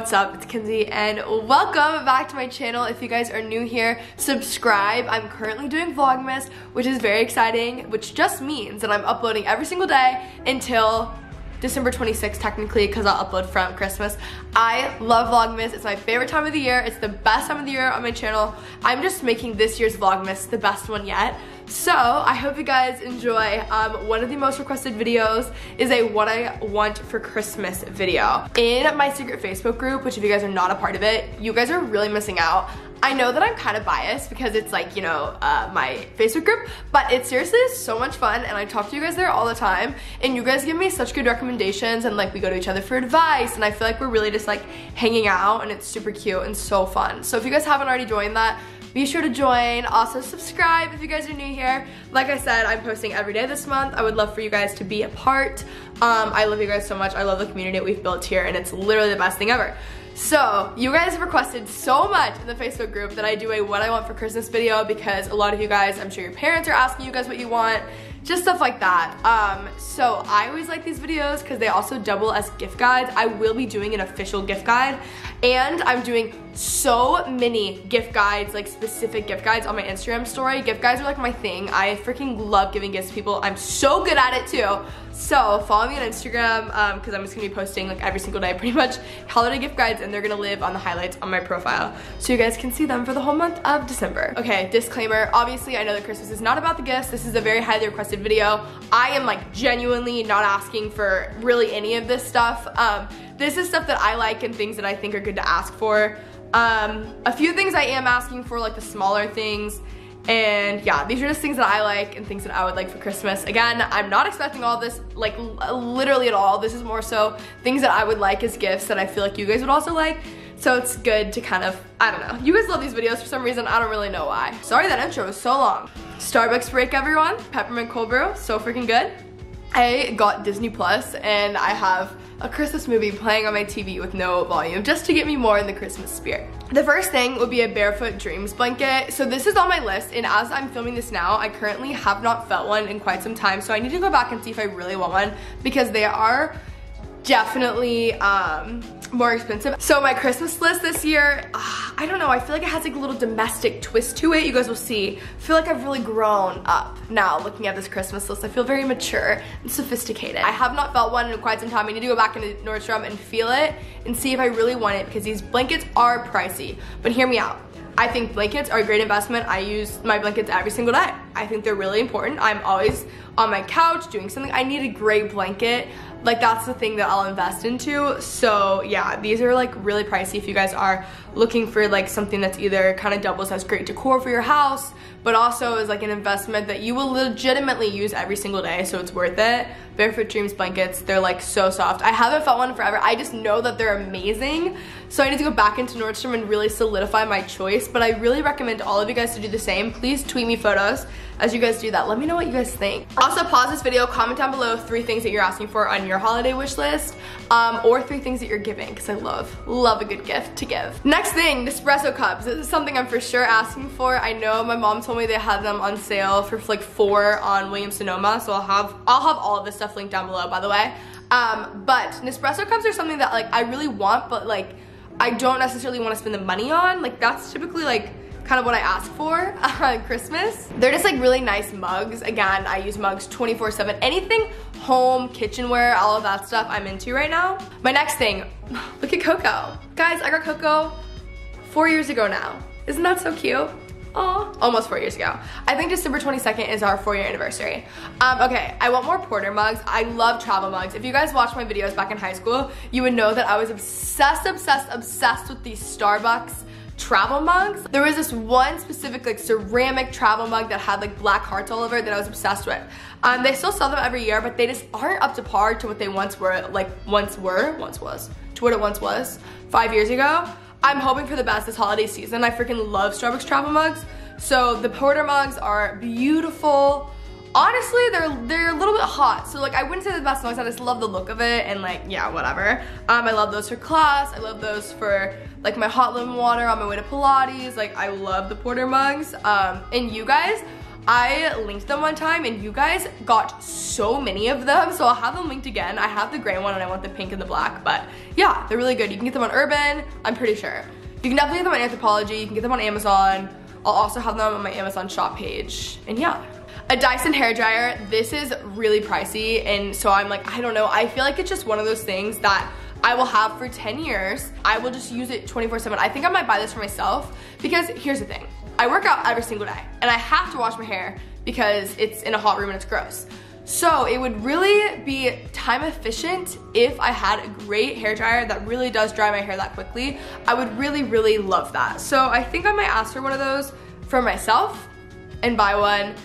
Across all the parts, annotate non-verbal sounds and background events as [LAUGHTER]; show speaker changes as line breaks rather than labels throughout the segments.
What's up, it's Kenzie and welcome back to my channel. If you guys are new here, subscribe. I'm currently doing Vlogmas, which is very exciting, which just means that I'm uploading every single day until December 26th technically because I'll upload from Christmas. I love Vlogmas. It's my favorite time of the year. It's the best time of the year on my channel. I'm just making this year's Vlogmas the best one yet. So I hope you guys enjoy. Um, one of the most requested videos is a what I want for Christmas video. In my secret Facebook group, which if you guys are not a part of it, you guys are really missing out. I know that I'm kind of biased because it's like, you know, uh, my Facebook group, but it seriously is so much fun and I talk to you guys there all the time and you guys give me such good recommendations and like we go to each other for advice and I feel like we're really just like hanging out and it's super cute and so fun. So if you guys haven't already joined that, be sure to join. Also subscribe if you guys are new here. Like I said, I'm posting every day this month. I would love for you guys to be a part. Um, I love you guys so much. I love the community that we've built here and it's literally the best thing ever. So, you guys have requested so much in the Facebook group that I do a what I want for Christmas video because a lot of you guys, I'm sure your parents are asking you guys what you want just stuff like that. Um, so I always like these videos because they also double as gift guides. I will be doing an official gift guide and I'm doing so many gift guides, like specific gift guides on my Instagram story. Gift guides are like my thing. I freaking love giving gifts to people. I'm so good at it too. So follow me on Instagram because um, I'm just gonna be posting like every single day [LAUGHS] pretty much holiday gift guides and they're gonna live on the highlights on my profile so you guys can see them for the whole month of December. Okay, disclaimer, obviously I know that Christmas is not about the gifts. This is a very highly requested video. I am like genuinely not asking for really any of this stuff. Um, this is stuff that I like and things that I think are good to ask for. Um, a few things I am asking for, like the smaller things. And yeah, these are just things that I like and things that I would like for Christmas. Again, I'm not expecting all this, like uh, literally at all. This is more so things that I would like as gifts that I feel like you guys would also like. So it's good to kind of, I don't know. You guys love these videos for some reason. I don't really know why. Sorry that intro was so long. Starbucks break, everyone. Peppermint cold brew, so freaking good. I got Disney Plus and I have a Christmas movie playing on my TV with no volume just to get me more in the Christmas spirit. The first thing would be a Barefoot Dreams blanket. So this is on my list and as I'm filming this now, I currently have not felt one in quite some time. So I need to go back and see if I really want one because they are definitely um, more expensive. So my Christmas list this year, uh, I don't know, I feel like it has like a little domestic twist to it. You guys will see. I feel like I've really grown up now looking at this Christmas list. I feel very mature and sophisticated. I have not felt one in quite some time. I need to go back into Nordstrom and feel it and see if I really want it because these blankets are pricey. But hear me out. I think blankets are a great investment. I use my blankets every single day. I think they're really important. I'm always on my couch doing something. I need a great blanket like that's the thing that I'll invest into. So yeah, these are like really pricey if you guys are looking for like something that's either kind of doubles as great decor for your house, but also is like an investment that you will legitimately use every single day, so it's worth it. Barefoot Dreams blankets, they're like so soft. I haven't felt one forever. I just know that they're amazing. So I need to go back into Nordstrom and really solidify my choice, but I really recommend all of you guys to do the same. Please tweet me photos as you guys do that. Let me know what you guys think. Also pause this video, comment down below three things that you're asking for on your holiday wish list um, or three things that you're giving because I love, love a good gift to give. Next thing, Nespresso cups. This is something I'm for sure asking for. I know my mom told me they had them on sale for like four on Williams Sonoma so I'll have, I'll have all of this stuff linked down below by the way. Um, but Nespresso cups are something that like I really want but like I don't necessarily want to spend the money on. Like that's typically like kind of what I ask for [LAUGHS] on Christmas. They're just like really nice mugs. Again, I use mugs 24 seven. Anything home, kitchenware, all of that stuff I'm into right now. My next thing, [LAUGHS] look at Coco. Guys, I got Coco four years ago now. Isn't that so cute? Oh, almost four years ago. I think December 22nd is our four year anniversary. Um, okay, I want more Porter mugs. I love travel mugs. If you guys watched my videos back in high school, you would know that I was obsessed, obsessed, obsessed with these Starbucks travel mugs. There was this one specific like ceramic travel mug that had like black hearts all over it that I was obsessed with. Um, they still sell them every year, but they just aren't up to par to what they once were, like once were, once was, to what it once was five years ago. I'm hoping for the best this holiday season. I freaking love Starbucks travel mugs. So the Porter mugs are beautiful. Honestly, they're they're a little bit hot. So like I wouldn't say the best mugs, I just love the look of it and like, yeah, whatever. Um, I love those for class. I love those for like my hot lemon water on my way to Pilates. Like I love the Porter mugs. Um, and you guys, I linked them one time and you guys got so many of them. So I'll have them linked again. I have the gray one and I want the pink and the black. But yeah, they're really good. You can get them on Urban, I'm pretty sure. You can definitely get them on Anthropologie, You can get them on Amazon. I'll also have them on my Amazon shop page. And yeah, a Dyson hair dryer. This is really pricey. And so I'm like, I don't know. I feel like it's just one of those things that I will have for 10 years. I will just use it 24 seven. I think I might buy this for myself because here's the thing. I work out every single day and I have to wash my hair because it's in a hot room and it's gross. So it would really be time efficient if I had a great hair dryer that really does dry my hair that quickly. I would really, really love that. So I think I might ask for one of those for myself and buy one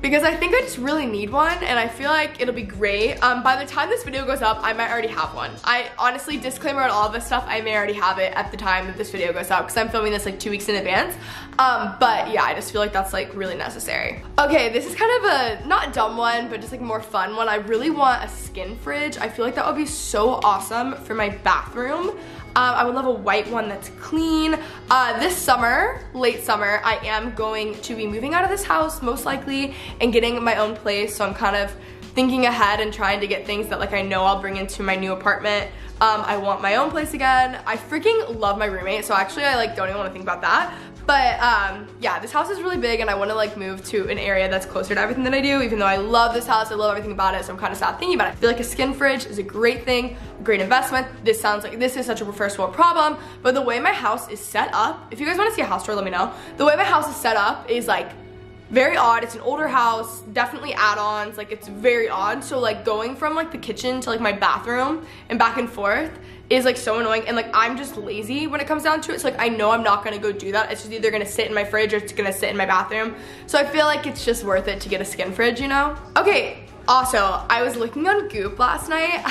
because I think I just really need one and I feel like it'll be great. Um, by the time this video goes up, I might already have one. I honestly, disclaimer on all this stuff, I may already have it at the time that this video goes up because I'm filming this like two weeks in advance. Um, but yeah, I just feel like that's like really necessary. Okay, this is kind of a, not dumb one, but just like more fun one. I really want a skin fridge. I feel like that would be so awesome for my bathroom. Um, I would love a white one that's clean. Uh, this summer, late summer, I am going to be moving out of this house most likely and getting my own place. So I'm kind of thinking ahead and trying to get things that like I know I'll bring into my new apartment. Um, I want my own place again. I freaking love my roommate, so actually I like don't even want to think about that. But um, yeah, this house is really big and I wanna like move to an area that's closer to everything that I do, even though I love this house, I love everything about it, so I'm kind of sad thinking about it. I feel like a skin fridge is a great thing, great investment. This sounds like this is such a first world problem, but the way my house is set up, if you guys wanna see a house tour, let me know. The way my house is set up is like very odd. It's an older house, definitely add-ons, like it's very odd. So like going from like the kitchen to like my bathroom and back and forth is like so annoying and like I'm just lazy when it comes down to it. So like I know I'm not gonna go do that. It's just either gonna sit in my fridge or it's gonna sit in my bathroom. So I feel like it's just worth it to get a skin fridge, you know? Okay, also, I was looking on Goop last night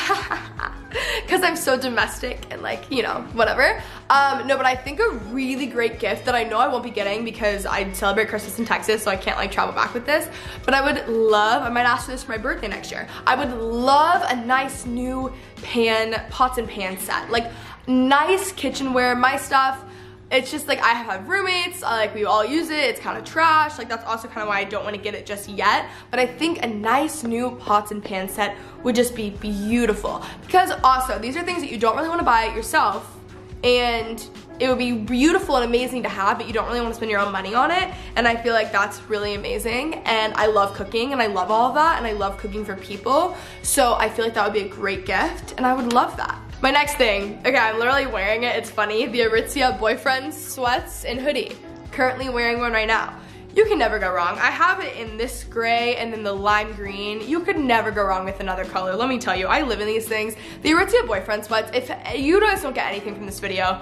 [LAUGHS] [LAUGHS] because I'm so domestic and like, you know, whatever. Um, no, but I think a really great gift that I know I won't be getting because I celebrate Christmas in Texas, so I can't like travel back with this. But I would love, I might ask for this for my birthday next year. I would love a nice new pan, pots and pan set. Like nice kitchenware, my stuff it's just like I have roommates, like we all use it, it's kind of trash. Like that's also kind of why I don't want to get it just yet. But I think a nice new pots and pan set would just be beautiful. Because also, these are things that you don't really want to buy yourself and it would be beautiful and amazing to have, but you don't really want to spend your own money on it. And I feel like that's really amazing. And I love cooking and I love all of that. And I love cooking for people. So I feel like that would be a great gift and I would love that. My next thing, okay, I'm literally wearing it, it's funny, the Aritzia boyfriend sweats and hoodie. Currently wearing one right now. You can never go wrong. I have it in this gray and then the lime green. You could never go wrong with another color. Let me tell you, I live in these things. The Aritzia boyfriend sweats, if you guys don't get anything from this video,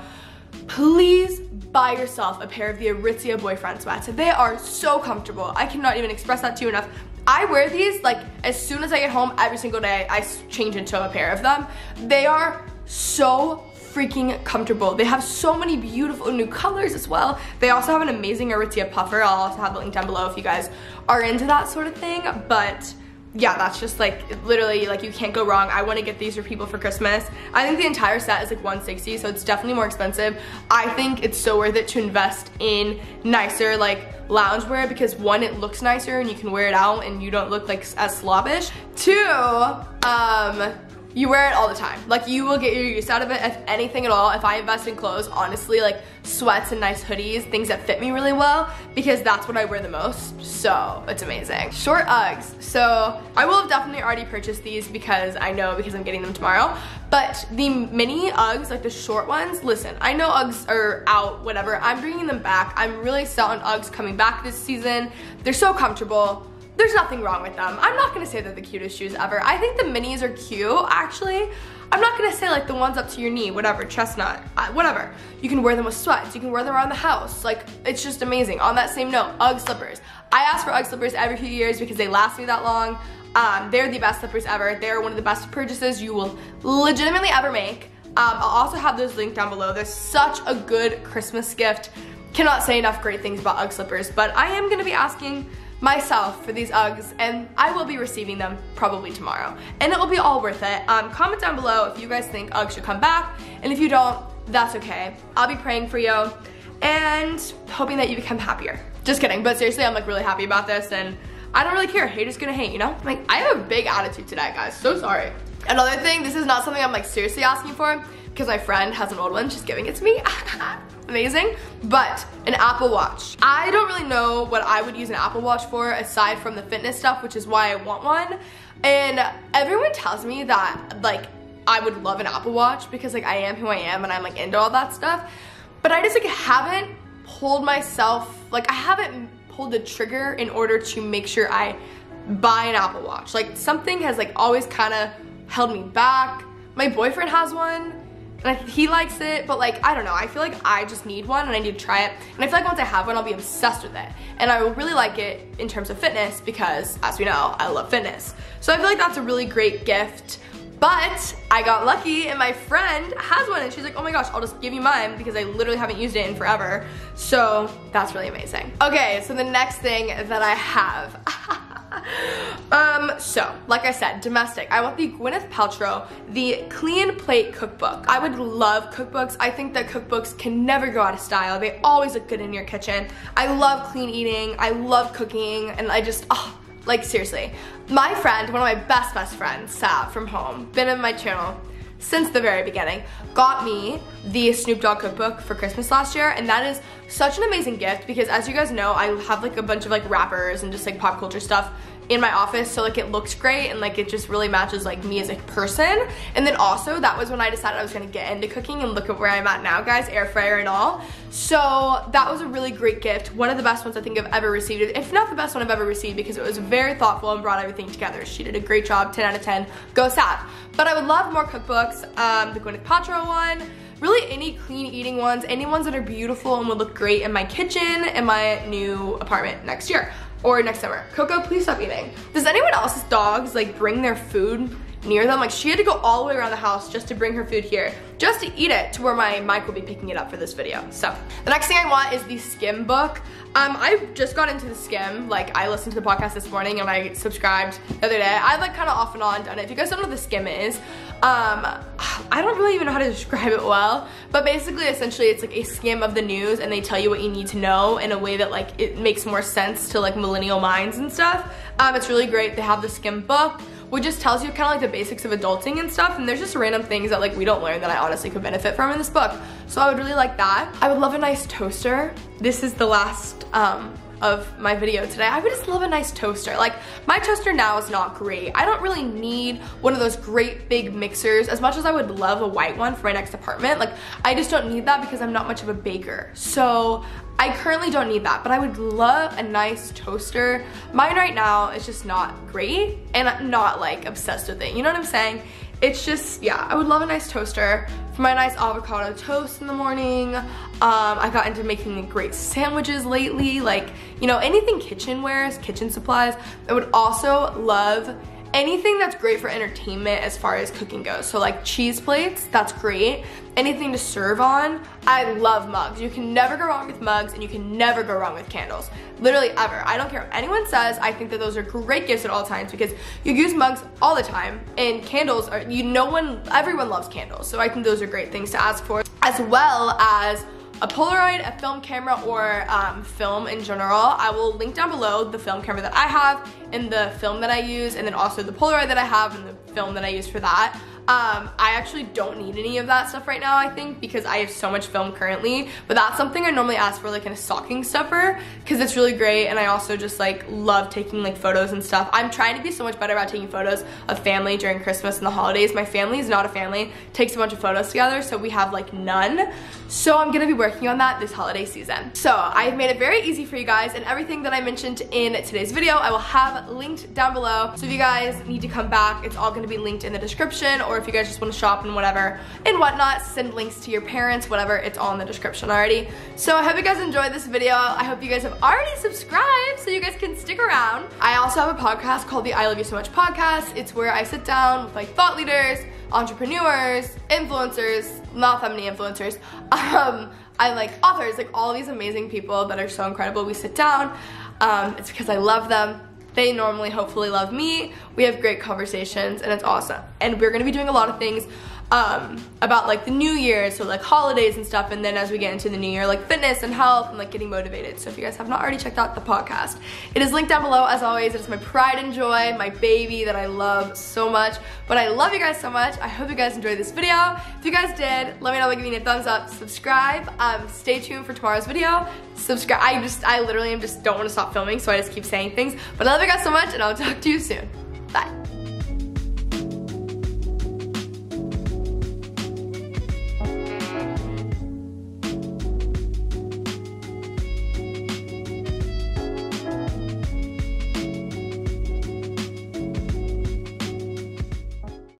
please buy yourself a pair of the Aritzia boyfriend sweats. They are so comfortable. I cannot even express that to you enough. I wear these like as soon as I get home every single day I change into a pair of them. They are so freaking comfortable. They have so many beautiful new colors as well. They also have an amazing Aritzia puffer. I'll also have the link down below if you guys are into that sort of thing. But yeah, that's just like literally like you can't go wrong. I want to get these for people for Christmas. I think the entire set is like 160, so it's definitely more expensive. I think it's so worth it to invest in nicer like loungewear because one, it looks nicer and you can wear it out and you don't look like as slobbish. Two, um, you wear it all the time. Like you will get your use out of it if anything at all. If I invest in clothes, honestly, like sweats and nice hoodies, things that fit me really well because that's what I wear the most. So it's amazing. Short Uggs. So I will have definitely already purchased these because I know because I'm getting them tomorrow. But the mini Uggs, like the short ones, listen, I know Uggs are out, whatever. I'm bringing them back. I'm really set on Uggs coming back this season. They're so comfortable there's nothing wrong with them. I'm not gonna say they're the cutest shoes ever. I think the minis are cute, actually. I'm not gonna say like the ones up to your knee, whatever, chestnut, whatever. You can wear them with sweats, you can wear them around the house. Like, it's just amazing. On that same note, Ugg slippers. I ask for Ugg slippers every few years because they last me that long. Um, they're the best slippers ever. They're one of the best purchases you will legitimately ever make. Um, I'll also have those linked down below. They're such a good Christmas gift. Cannot say enough great things about Ugg slippers, but I am gonna be asking myself for these Uggs and I will be receiving them probably tomorrow. And it will be all worth it. Um, comment down below if you guys think Uggs should come back and if you don't, that's okay. I'll be praying for you and hoping that you become happier. Just kidding, but seriously, I'm like really happy about this and I don't really care. Haters gonna hate, you know? Like, I have a big attitude today, guys. So sorry. Another thing, this is not something I'm like seriously asking for because my friend has an old one. She's giving it to me. [LAUGHS] Amazing. But an Apple Watch. I don't really know what I would use an Apple Watch for aside from the fitness stuff, which is why I want one. And everyone tells me that like I would love an Apple Watch because like I am who I am and I'm like into all that stuff. But I just like haven't pulled myself, like I haven't pulled the trigger in order to make sure I buy an Apple Watch. Like something has like always kind of held me back. My boyfriend has one and he likes it, but like, I don't know. I feel like I just need one and I need to try it. And I feel like once I have one, I'll be obsessed with it. And I will really like it in terms of fitness because as we know, I love fitness. So I feel like that's a really great gift. But I got lucky and my friend has one and she's like, oh my gosh, I'll just give you mine because I literally haven't used it in forever. So that's really amazing. Okay, so the next thing that I have. [LAUGHS] um, so, like I said, domestic. I want the Gwyneth Paltrow, the Clean Plate Cookbook. I would love cookbooks. I think that cookbooks can never go out of style. They always look good in your kitchen. I love clean eating. I love cooking. And I just, oh, like seriously. My friend, one of my best, best friends, Sab from home, been in my channel since the very beginning, got me the Snoop Dogg cookbook for Christmas last year, and that is such an amazing gift because as you guys know, I have like a bunch of like rappers and just like pop culture stuff in my office so like it looks great and like it just really matches like me as a person. And then also that was when I decided I was gonna get into cooking and look at where I'm at now guys air fryer and all. So that was a really great gift one of the best ones I think I've ever received if not the best one I've ever received because it was very thoughtful and brought everything together. She did a great job 10 out of 10 go Sab but I would love more cookbooks um, the Gwyneth Paltrow one really any clean eating ones, any ones that are beautiful and would look great in my kitchen in my new apartment next year or next summer. Coco, please stop eating. Does anyone else's dogs like bring their food near them? Like she had to go all the way around the house just to bring her food here, just to eat it to where my mic will be picking it up for this video. So the next thing I want is the Skimm book. Um, I just got into the Skimm. Like I listened to the podcast this morning and I subscribed the other day. I've like kind of off and on done it. If you guys don't know what the Skimm is, um, I don't really even know how to describe it well, but basically, essentially, it's like a skim of the news and they tell you what you need to know in a way that like it makes more sense to like millennial minds and stuff. Um, it's really great. They have the Skimm book which just tells you kind of like the basics of adulting and stuff and there's just random things that like we don't learn that I honestly could benefit from in this book. So I would really like that. I would love a nice toaster. This is the last um, of my video today. I would just love a nice toaster. Like my toaster now is not great. I don't really need one of those great big mixers as much as I would love a white one for my next apartment. Like I just don't need that because I'm not much of a baker. So I currently don't need that, but I would love a nice toaster. Mine right now is just not great and I'm not like obsessed with it. You know what I'm saying? It's just, yeah, I would love a nice toaster for my nice avocado toast in the morning. Um, I got into making great sandwiches lately, like, you know, anything kitchenwares, kitchen supplies. I would also love anything that's great for entertainment as far as cooking goes. So like cheese plates, that's great. Anything to serve on, I love mugs. You can never go wrong with mugs and you can never go wrong with candles. Literally ever. I don't care what anyone says. I think that those are great gifts at all times because you use mugs all the time and candles are, you no one, everyone loves candles. So I think those are great things to ask for as well as a Polaroid, a film camera, or um, film in general. I will link down below the film camera that I have and the film that I use, and then also the Polaroid that I have and the film that I use for that. Um, I actually don't need any of that stuff right now, I think, because I have so much film currently, but that's something I normally ask for like in a stocking stuffer, because it's really great, and I also just like love taking like photos and stuff. I'm trying to be so much better about taking photos of family during Christmas and the holidays. My family is not a family, takes a bunch of photos together, so we have like none. So I'm gonna be working on that this holiday season. So I've made it very easy for you guys, and everything that I mentioned in today's video, I will have linked down below. So if you guys need to come back, it's all gonna be linked in the description, or if you guys just want to shop and whatever and whatnot, send links to your parents, whatever, it's all in the description already. So I hope you guys enjoyed this video. I hope you guys have already subscribed so you guys can stick around. I also have a podcast called the I Love You So Much podcast. It's where I sit down with like thought leaders, entrepreneurs, influencers, not many influencers, [LAUGHS] um, I like authors, like all these amazing people that are so incredible. We sit down. Um, it's because I love them. They normally hopefully love me. We have great conversations and it's awesome. And we're gonna be doing a lot of things um, about like the new year, so like holidays and stuff, and then as we get into the new year, like fitness and health and like getting motivated. So if you guys have not already checked out the podcast, it is linked down below as always. It's my pride and joy, my baby that I love so much. But I love you guys so much. I hope you guys enjoyed this video. If you guys did, let me know by giving me a thumbs up, subscribe, um, stay tuned for tomorrow's video. Subscribe, I just, I literally am just don't want to stop filming, so I just keep saying things. But I love you guys so much, and I'll [LAUGHS] talk to you soon. Bye.